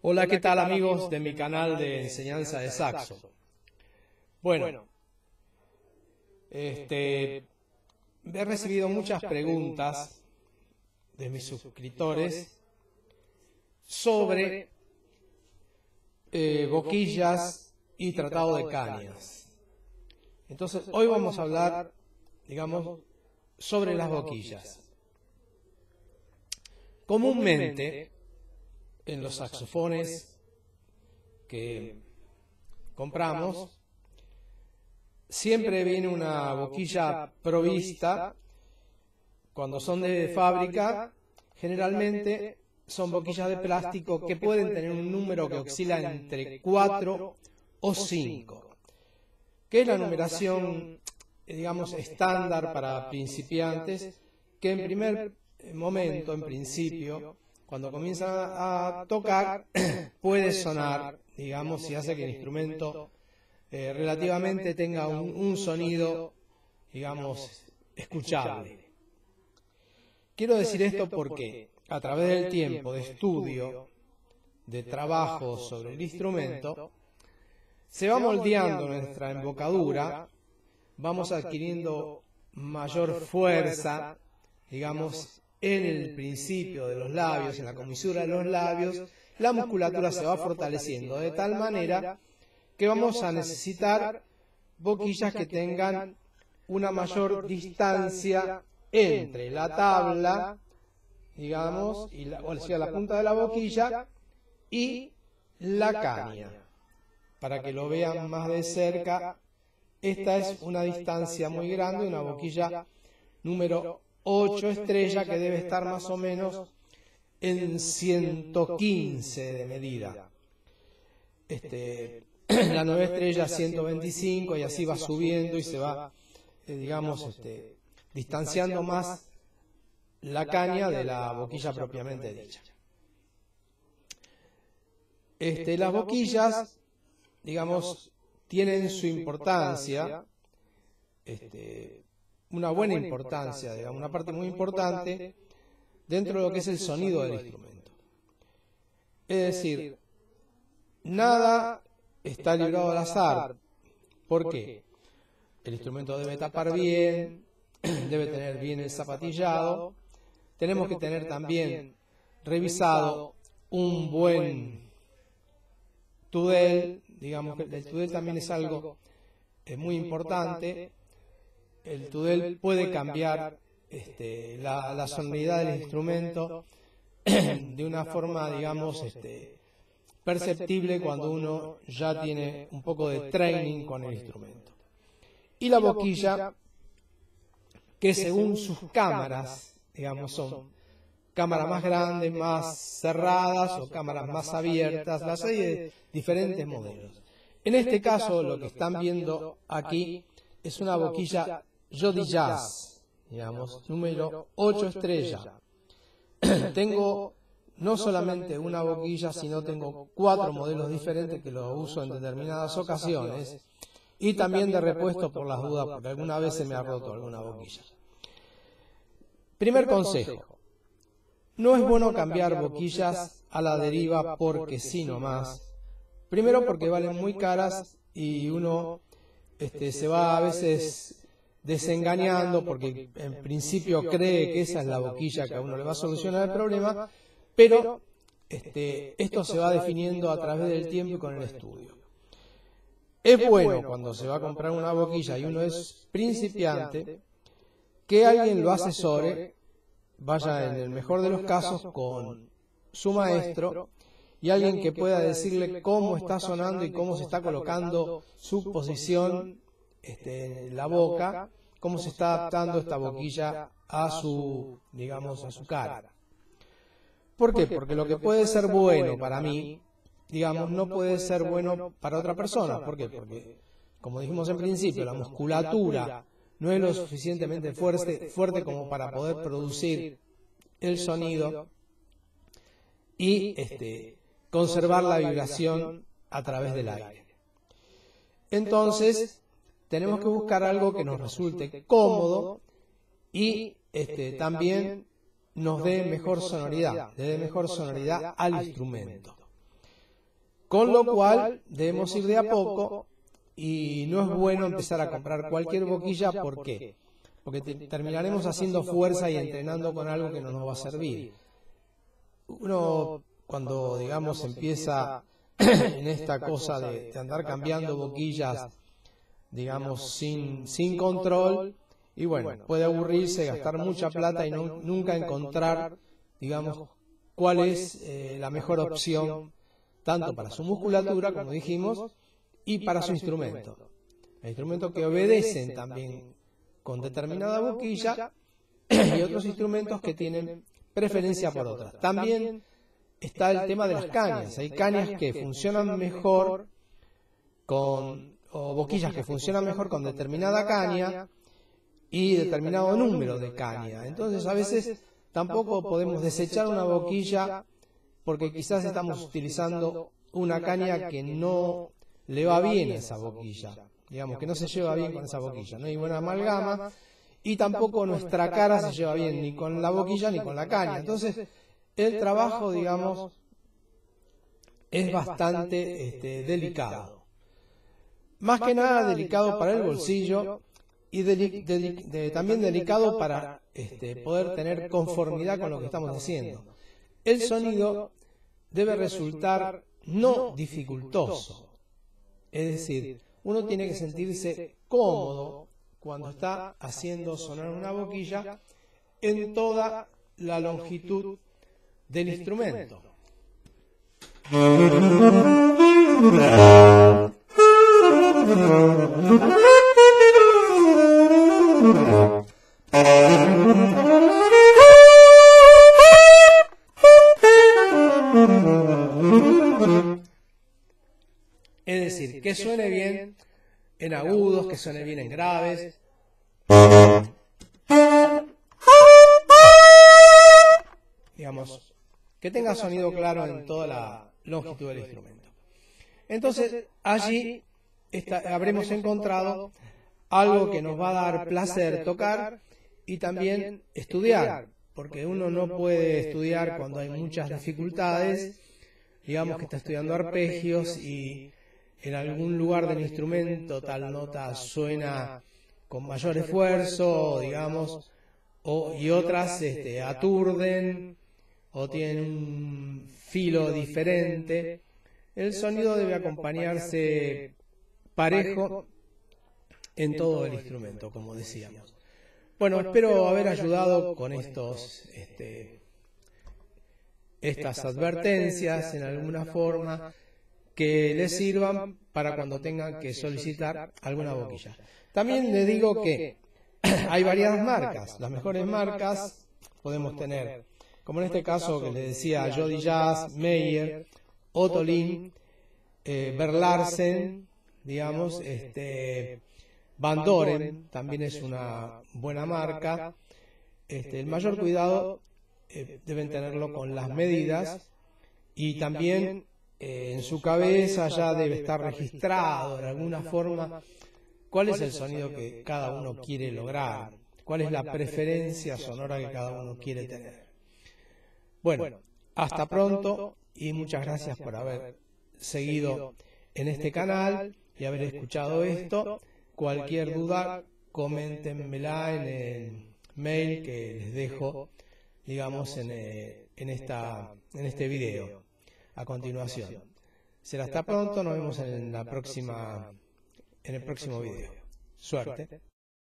Hola, ¿qué tal amigos de mi canal de enseñanza de saxo? Bueno, este, he recibido muchas preguntas de mis suscriptores sobre eh, boquillas y tratado de cañas. Entonces, hoy vamos a hablar, digamos, sobre las boquillas. Comúnmente, en los saxofones que compramos, siempre viene una boquilla provista. Cuando son de fábrica, generalmente son boquillas de plástico que pueden tener un número que oscila entre 4 o 5, que es la numeración, digamos, estándar para principiantes, que en primer momento, en principio, cuando comienza a tocar, puede sonar, digamos, si hace que el instrumento eh, relativamente tenga un, sonido, digamos, escuchable. Quiero decir esto porque a través del tiempo de estudio, de trabajo sobre el instrumento, se va moldeando nuestra embocadura, vamos adquiriendo mayor fuerza, digamos, en el principio de los labios, en la comisura de los labios, la musculatura se va fortaleciendo de tal manera que vamos a necesitar boquillas que tengan una mayor distancia entre la tabla, digamos, y la, o sea, la punta de la boquilla y la caña. Para que lo vean más de cerca, esta es una distancia muy grande, una boquilla número 8 estrellas que debe estar más o menos en 115 de medida. Este, la 9 estrella 125 y así va subiendo y se va, eh, digamos, este, distanciando más la caña de la boquilla propiamente dicha. Este, las boquillas, digamos, tienen su importancia, este, una buena importancia, digamos, una parte muy importante dentro de lo que es el sonido del instrumento. Es decir, nada está librado al azar. ¿Por qué? El instrumento debe tapar bien, debe tener bien el zapatillado, tenemos que tener también revisado un buen tudel, digamos que el tudel también es algo muy importante, el tudel puede cambiar este, la, sonoridad del instrumento de una forma, digamos, este, perceptible cuando uno ya tiene un poco de training con el instrumento. Y la boquilla, que según sus cámaras, digamos, son cámaras más grandes, más cerradas o cámaras más abiertas, las hay de diferentes modelos. En este caso, lo que están viendo aquí es una boquilla Jody Jazz, digamos, número 8 estrella. tengo no solamente una boquilla, sino tengo cuatro modelos diferentes que los uso en determinadas ocasiones y también de repuesto por las dudas, porque alguna vez se me ha roto alguna boquilla. Primer consejo. No es bueno cambiar boquillas a la deriva porque sí nomás. Primero porque valen muy caras y uno este, se va a veces desengañando porque en principio cree que esa es la boquilla que a uno le va a solucionar el problema, pero este, esto se va definiendo a través del tiempo y con el estudio. Es bueno cuando se va a comprar una boquilla y uno es principiante que alguien lo asesore, vaya en el mejor de los casos con su maestro y alguien que pueda decirle cómo está sonando y cómo se está colocando su posición este, en la boca cómo se está adaptando esta boquilla a su, digamos, a su cara. ¿Por qué? Porque lo que puede ser bueno para mí, digamos, no puede ser bueno para otra persona. ¿Por qué? Porque, como dijimos en principio, la musculatura no es lo suficientemente fuerte, fuerte como para poder producir el sonido y este, conservar la vibración a través del aire. Entonces, tenemos que buscar algo que nos resulte cómodo y este, también nos dé mejor sonoridad, le dé mejor sonoridad al instrumento. Con lo cual debemos ir de a poco y no es bueno empezar a comprar cualquier boquilla. ¿Por qué? Porque terminaremos haciendo fuerza y entrenando con algo que no nos va a servir. Uno cuando, digamos, empieza en esta cosa de, andar cambiando boquillas, digamos, sin, sin control, y bueno, puede aburrirse, gastar mucha plata y nunca encontrar, digamos, cuál es eh, la mejor opción, tanto para su musculatura, como dijimos, y para su instrumento. El instrumento que obedecen también con determinada boquilla y otros instrumentos que tienen preferencia por otras. También está el tema de las cañas. Hay cañas que funcionan mejor con, o boquillas que funcionan mejor con determinada caña y determinado número de caña. Entonces a veces tampoco podemos desechar una boquilla porque quizás estamos utilizando una caña que no le va bien a esa boquilla, digamos que no se lleva bien con esa boquilla, no hay buena amalgama y tampoco nuestra cara se lleva bien ni con la boquilla ni con la caña. Entonces el trabajo, digamos, es bastante este, delicado. Más que nada delicado para el bolsillo y también delicado para este, poder tener conformidad con lo que estamos haciendo. El sonido debe resultar no dificultoso, es decir, uno tiene que sentirse cómodo cuando está haciendo sonar una boquilla en toda la longitud del instrumento. Es decir, que suene bien en agudos, que suene bien en graves. Digamos, que tenga sonido claro en toda la longitud del instrumento. Entonces, allí habremos encontrado algo que nos va a dar placer tocar y también estudiar, porque uno no puede estudiar cuando hay muchas dificultades, digamos que está estudiando arpegios y en algún lugar del instrumento tal nota suena con mayor esfuerzo, digamos, o, y otras este, aturden o tienen un filo diferente. El sonido debe acompañarse parejo en todo el instrumento, como decíamos. Bueno, espero haber ayudado con estos, este, estas advertencias en alguna forma que les sirvan para cuando tengan que solicitar alguna boquilla. También le digo que hay varias marcas. Las mejores marcas podemos tener, como en este caso que les decía, Jody Jazz, Meyer, Otolin, eh, Berlarsen, digamos, este, Van Doren también es una buena marca. Este, el mayor cuidado eh, deben tenerlo con las medidas y también eh, en su cabeza ya debe estar registrado de alguna forma cuál es el sonido que cada uno quiere lograr, cuál es la preferencia sonora que cada uno quiere tener. Bueno, hasta pronto y muchas gracias por haber seguido en este canal y haber escuchado esto. Cualquier duda, coméntenmela en el mail que les dejo, digamos, en, eh, en, esta, en este video a continuación. Será hasta pronto, nos vemos en la próxima en el próximo video. Suerte.